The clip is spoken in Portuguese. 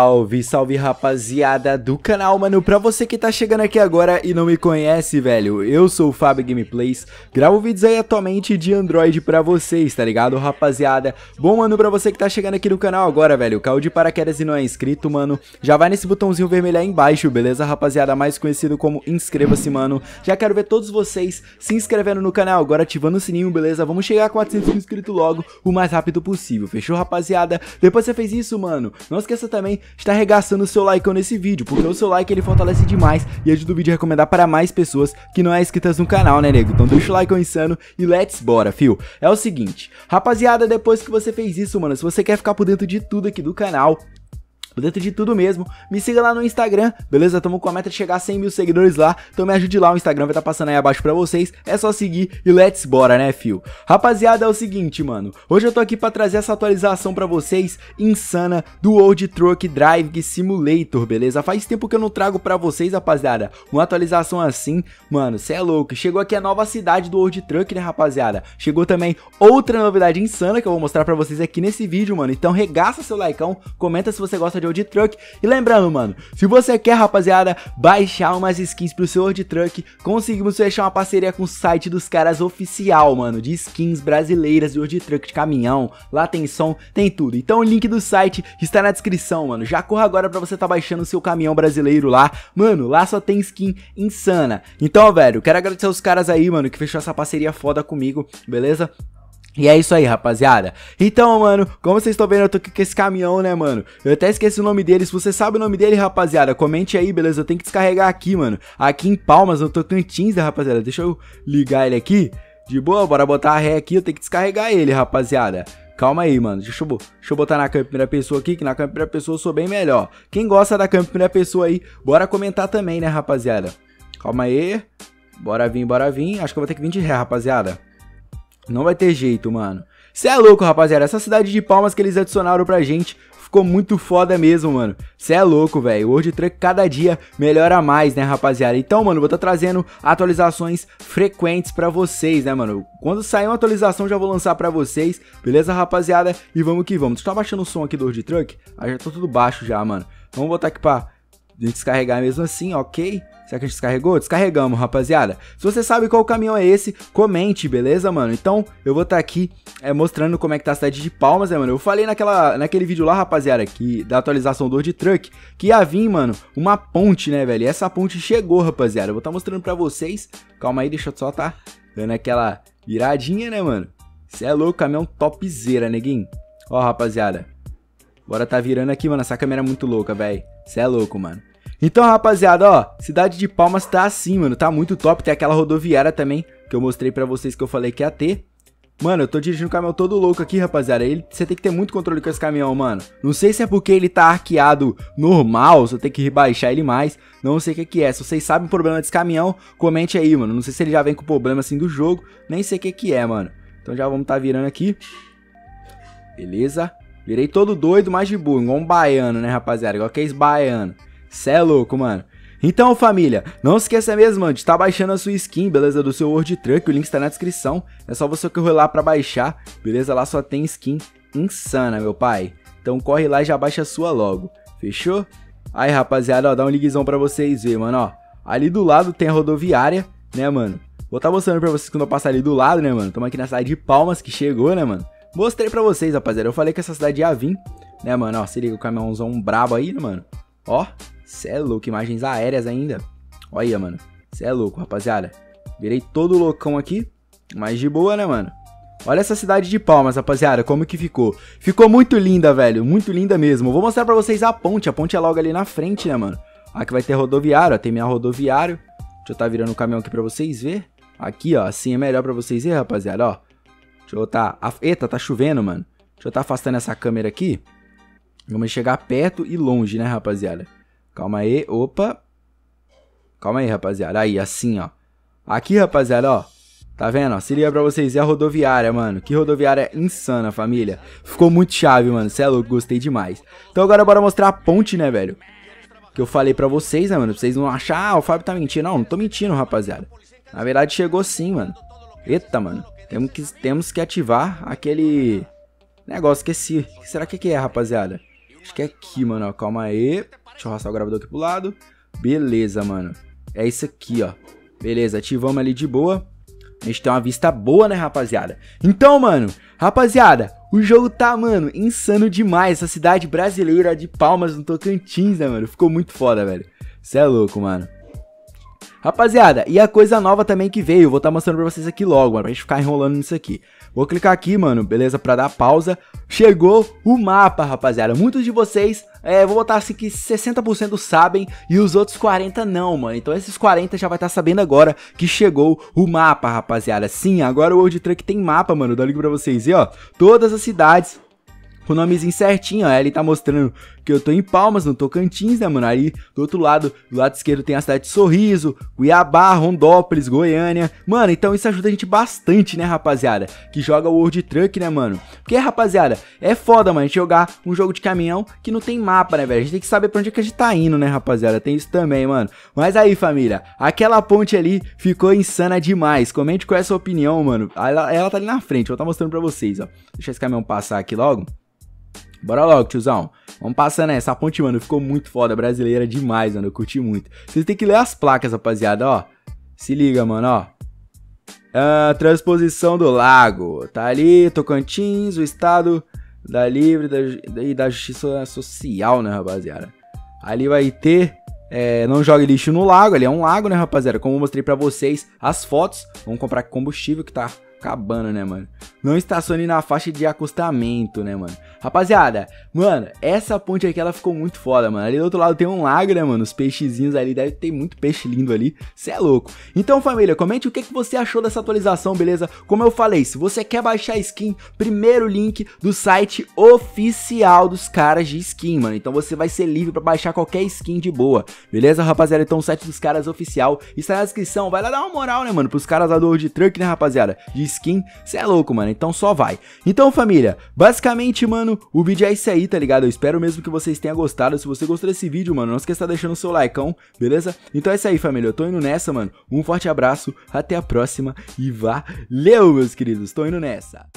Salve, salve rapaziada do canal, mano, pra você que tá chegando aqui agora e não me conhece, velho, eu sou o Fábio Gameplays, gravo vídeos aí atualmente de Android pra vocês, tá ligado, rapaziada? Bom, mano, pra você que tá chegando aqui no canal agora, velho, caiu de paraquedas e não é inscrito, mano, já vai nesse botãozinho vermelho aí embaixo, beleza, rapaziada, mais conhecido como inscreva-se, mano, já quero ver todos vocês se inscrevendo no canal agora, ativando o sininho, beleza, vamos chegar a 400 inscritos logo, o mais rápido possível, fechou, rapaziada? Depois você fez isso, mano, não esqueça também está arregaçando o seu like nesse vídeo, porque o seu like ele fortalece demais e ajuda o vídeo a recomendar para mais pessoas que não é inscritas no canal, né, nego? Então deixa o like insano e let's bora, fio. É o seguinte, rapaziada, depois que você fez isso, mano, se você quer ficar por dentro de tudo aqui do canal, dentro de tudo mesmo. Me siga lá no Instagram, beleza? Tamo com a meta de chegar a 100 mil seguidores lá, então me ajude lá, o Instagram vai estar tá passando aí abaixo pra vocês. É só seguir e let's bora, né, fio? Rapaziada, é o seguinte, mano. Hoje eu tô aqui pra trazer essa atualização pra vocês, insana, do World Truck Drive Simulator, beleza? Faz tempo que eu não trago pra vocês, rapaziada, uma atualização assim. Mano, cê é louco. Chegou aqui a nova cidade do World Truck, né, rapaziada? Chegou também outra novidade insana que eu vou mostrar pra vocês aqui nesse vídeo, mano. Então regaça seu likeão, comenta se você gosta de World Truck. E lembrando, mano, se você quer, rapaziada, baixar umas skins pro seu World Truck, conseguimos fechar uma parceria com o site dos caras oficial, mano, de skins brasileiras de World Truck de caminhão. Lá tem som, tem tudo. Então o link do site está na descrição, mano. Já corra agora pra você tá baixando o seu caminhão brasileiro lá. Mano, lá só tem skin insana. Então, velho, quero agradecer os caras aí, mano, que fechou essa parceria foda comigo, beleza? E é isso aí, rapaziada. Então, mano, como vocês estão vendo, eu tô aqui com esse caminhão, né, mano? Eu até esqueci o nome dele. Se você sabe o nome dele, rapaziada, comente aí, beleza? Eu tenho que descarregar aqui, mano. Aqui em Palmas, no Tocantins, né, rapaziada? Deixa eu ligar ele aqui. De boa, bora botar a ré aqui. Eu tenho que descarregar ele, rapaziada. Calma aí, mano. Deixa eu, deixa eu botar na câmera primeira pessoa aqui, que na câmera primeira pessoa eu sou bem melhor. Quem gosta da câmera primeira pessoa aí, bora comentar também, né, rapaziada? Calma aí. Bora vir, bora vir. Acho que eu vou ter que vir de ré, rapaziada. Não vai ter jeito, mano. Cê é louco, rapaziada. Essa cidade de palmas que eles adicionaram pra gente ficou muito foda mesmo, mano. Cê é louco, velho. O World Truck cada dia melhora mais, né, rapaziada? Então, mano, vou estar tá trazendo atualizações frequentes pra vocês, né, mano? Quando sair uma atualização, já vou lançar pra vocês. Beleza, rapaziada? E vamos que vamos. Tu tá baixando o som aqui do World Truck? Ah, já tô tudo baixo já, mano. Vamos botar aqui pra descarregar mesmo assim, ok? Será que a gente descarregou? Descarregamos, rapaziada. Se você sabe qual caminhão é esse, comente, beleza, mano? Então, eu vou estar tá aqui é, mostrando como é que tá a cidade de Palmas, né, mano? Eu falei naquela, naquele vídeo lá, rapaziada, que, da atualização do World Truck, que ia vir, mano, uma ponte, né, velho? E essa ponte chegou, rapaziada. Eu vou estar tá mostrando pra vocês. Calma aí, deixa eu só tá dando aquela viradinha, né, mano? Você é louco, caminhão topzera, neguinho. Ó, rapaziada. Bora tá virando aqui, mano. Essa câmera é muito louca, velho. Você é louco, mano. Então, rapaziada, ó, Cidade de Palmas tá assim, mano, tá muito top. Tem aquela rodoviária também, que eu mostrei pra vocês que eu falei que ia ter. Mano, eu tô dirigindo o caminhão todo louco aqui, rapaziada. Ele, você tem que ter muito controle com esse caminhão, mano. Não sei se é porque ele tá arqueado normal, se eu tenho que rebaixar ele mais. Não sei o que que é. Se vocês sabem o problema desse caminhão, comente aí, mano. Não sei se ele já vem com problema assim do jogo. Nem sei o que que é, mano. Então já vamos tá virando aqui. Beleza. Virei todo doido, mas de boa. Igual um baiano, né, rapaziada? Igual que é esse baiano. Cê é louco, mano. Então, família, não se esqueça mesmo, mano, de estar tá baixando a sua skin, beleza? Do seu World Truck, o link está na descrição. É só você correr lá pra baixar, beleza? Lá só tem skin insana, meu pai. Então corre lá e já baixa a sua logo, fechou? Aí, rapaziada, ó, dá um liguezão pra vocês verem, mano, ó. Ali do lado tem a rodoviária, né, mano? Vou estar tá mostrando pra vocês quando eu passar ali do lado, né, mano? Tamo aqui na cidade de Palmas, que chegou, né, mano? Mostrei pra vocês, rapaziada. Eu falei que essa cidade ia vir, né, mano? Ó, se liga o caminhãozão brabo aí, né, mano? Ó, Cê é louco, imagens aéreas ainda. Olha, mano. Cê é louco, rapaziada. Virei todo loucão aqui. Mas de boa, né, mano? Olha essa cidade de Palmas, rapaziada, como que ficou. Ficou muito linda, velho, muito linda mesmo. Vou mostrar pra vocês a ponte, a ponte é logo ali na frente, né, mano? Aqui vai ter rodoviário, ó, tem minha rodoviário. Deixa eu tá virando o caminhão aqui pra vocês ver. Aqui, ó, assim é melhor pra vocês ver, rapaziada, ó. Deixa eu tá... Eita, tá chovendo, mano. Deixa eu tá afastando essa câmera aqui. Vamos chegar perto e longe, né, rapaziada? Calma aí, opa. Calma aí, rapaziada. Aí, assim, ó. Aqui, rapaziada, ó. Tá vendo? Ó, se liga pra vocês, é a rodoviária, mano. Que rodoviária insana, família. Ficou muito chave, mano. Cê é louco, gostei demais. Então agora bora mostrar a ponte, né, velho? Que eu falei pra vocês, né, mano? Pra vocês não achar, ah, o Fábio tá mentindo. Não, não tô mentindo, rapaziada. Na verdade, chegou sim, mano. Eita, mano. Temos que, temos que ativar aquele negócio. Esqueci. O que será que, é, rapaziada? Acho que é aqui, mano. Calma aí. Deixa eu arrastar o gravador aqui pro lado. Beleza, mano. É isso aqui, ó. Beleza, ativamos ali de boa. A gente tem uma vista boa, né, rapaziada? Então, mano, rapaziada, o jogo tá, mano, insano demais. Essa cidade brasileira de Palmas no Tocantins, né, mano? Ficou muito foda, velho. Cê é louco, mano. Rapaziada, e a coisa nova também que veio, vou estar tá mostrando pra vocês aqui logo, mano, pra gente ficar enrolando nisso aqui. Vou clicar aqui, mano, beleza, pra dar pausa. Chegou o mapa, rapaziada. Muitos de vocês, é, vou botar assim que 60% sabem e os outros 40 não, mano. Então esses 40 já vai estar tá sabendo agora que chegou o mapa, rapaziada. Sim, agora o World Truck tem mapa, mano, dá link pra vocês. E ó, todas as cidades o nomezinho certinho, ó. Ele tá mostrando que eu tô em Palmas, no Tocantins, né, mano? Ali do outro lado, do lado esquerdo tem a cidade de Sorriso, Cuiabá, Rondópolis, Goiânia. Mano, então isso ajuda a gente bastante, né, rapaziada? Que joga o World Truck, né, mano? Porque, rapaziada, é foda, mano, a gente jogar um jogo de caminhão que não tem mapa, né, velho? A gente tem que saber pra onde é que a gente tá indo, né, rapaziada? Tem isso também, mano. Mas aí, família, aquela ponte ali ficou insana demais. Comente com essa opinião, mano. Ela, ela tá ali na frente, vou estar tá mostrando pra vocês, ó. Deixa esse caminhão passar aqui logo. Bora logo, tiozão. Vamos passando essa ponte, mano. Ficou muito foda. Brasileira demais, mano. Eu curti muito. Vocês têm que ler as placas, rapaziada, ó. Se liga, mano, ó. Ah, transposição do lago. Tá ali, Tocantins, o estado da livre e da justiça social, né, rapaziada? Ali vai ter. É, não jogue lixo no lago, ali é um lago, né, rapaziada? Como eu mostrei pra vocês as fotos. Vamos comprar combustível que tá acabando, né, mano? Não estacione na faixa de acostamento, né, mano? Rapaziada, mano, essa ponte aqui, ela ficou muito foda, mano. Ali do outro lado tem um lago, né, mano? Os peixezinhos ali, deve ter muito peixe lindo ali. Cê é louco. Então, família, comente o que, que você achou dessa atualização, beleza? Como eu falei, se você quer baixar skin, primeiro link do site oficial dos caras de skin, mano. Então você vai ser livre pra baixar qualquer skin de boa, beleza, rapaziada? Então o site dos caras oficial está na descrição. Vai lá dar uma moral, né, mano? Pros caras lá do World Truck, né, rapaziada? De skin, cê é louco, mano. Então só vai. Então, família, basicamente, mano, o vídeo é isso aí, tá ligado? Eu espero mesmo que vocês tenham gostado. Se você gostou desse vídeo, mano, não esqueça de deixando o seu likeão, beleza? Então é isso aí, família. Eu tô indo nessa, mano. Um forte abraço, até a próxima e valeu, meus queridos. Tô indo nessa.